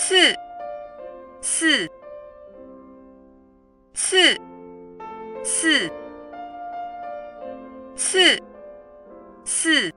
四四四四四四